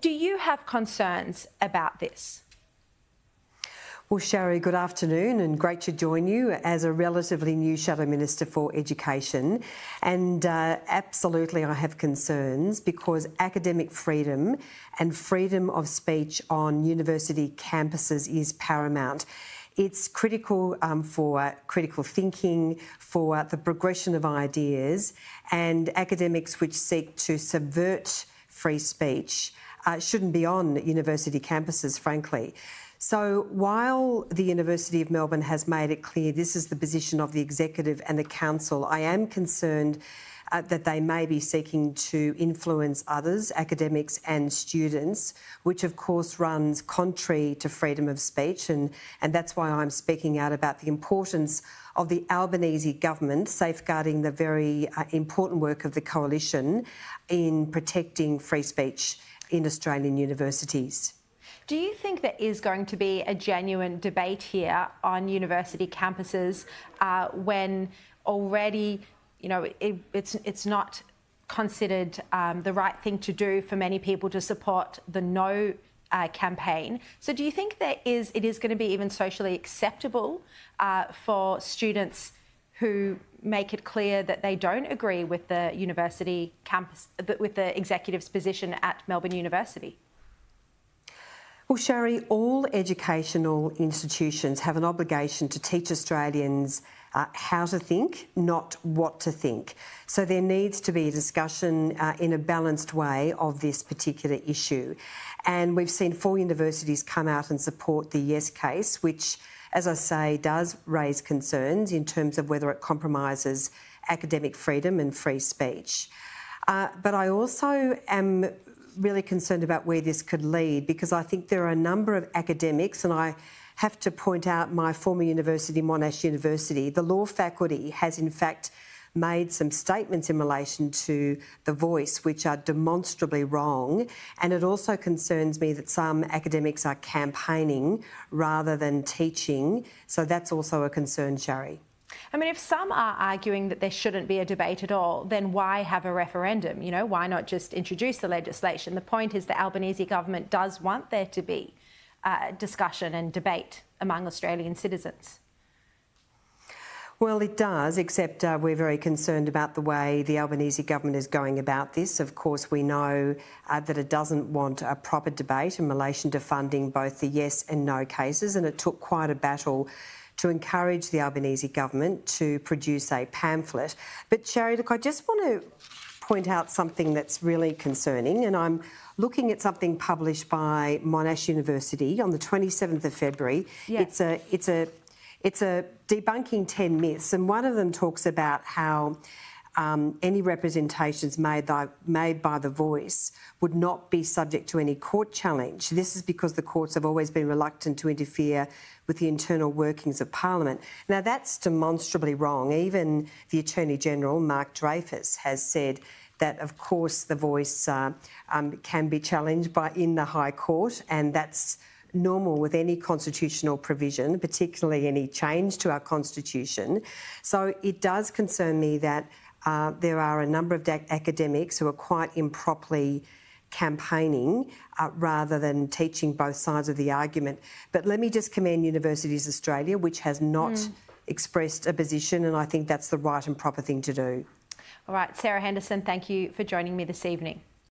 Do you have concerns about this? Well, Sharri, good afternoon and great to join you as a relatively new Shadow Minister for Education. And uh, absolutely, I have concerns because academic freedom and freedom of speech on university campuses is paramount. It's critical um, for critical thinking, for the progression of ideas, and academics which seek to subvert free speech uh, shouldn't be on university campuses, frankly. So while the University of Melbourne has made it clear this is the position of the executive and the council, I am concerned uh, that they may be seeking to influence others, academics and students, which of course runs contrary to freedom of speech. And, and that's why I'm speaking out about the importance of the Albanese government safeguarding the very uh, important work of the coalition in protecting free speech in Australian universities. Do you think there is going to be a genuine debate here on university campuses uh, when already, you know, it, it's it's not considered um, the right thing to do for many people to support the no uh, campaign. So, do you think there is it is going to be even socially acceptable uh, for students who make it clear that they don't agree with the university campus, with the executive's position at Melbourne University? Well, Sharri, all educational institutions have an obligation to teach Australians uh, how to think, not what to think. So there needs to be a discussion uh, in a balanced way of this particular issue. And we've seen four universities come out and support the Yes case, which, as I say, does raise concerns in terms of whether it compromises academic freedom and free speech. Uh, but I also am really concerned about where this could lead because I think there are a number of academics, and I have to point out my former university, Monash University, the law faculty has in fact made some statements in relation to the voice which are demonstrably wrong. And it also concerns me that some academics are campaigning rather than teaching. So that's also a concern, Sharri. I mean, if some are arguing that there shouldn't be a debate at all, then why have a referendum? You know, why not just introduce the legislation? The point is the Albanese government does want there to be uh, discussion and debate among Australian citizens. Well, it does, except uh, we're very concerned about the way the Albanese government is going about this. Of course, we know uh, that it doesn't want a proper debate in relation to funding both the yes and no cases, and it took quite a battle to encourage the Albanese government to produce a pamphlet. But Sharri, look, I just want to point out something that's really concerning, and I'm looking at something published by Monash University on the 27th of February. Yeah. It's a it's a it's a debunking 10 myths, and one of them talks about how um, any representations made by, made by the voice would not be subject to any court challenge. This is because the courts have always been reluctant to interfere with the internal workings of Parliament. Now, that's demonstrably wrong. Even the Attorney General, Mark Dreyfus, has said that, of course, the voice uh, um, can be challenged by in the High Court, and that's normal with any constitutional provision, particularly any change to our constitution. So it does concern me that uh, there are a number of academics who are quite improperly campaigning uh, rather than teaching both sides of the argument. But let me just commend Universities Australia, which has not mm. expressed a position, and I think that's the right and proper thing to do. All right, Sarah Henderson, thank you for joining me this evening.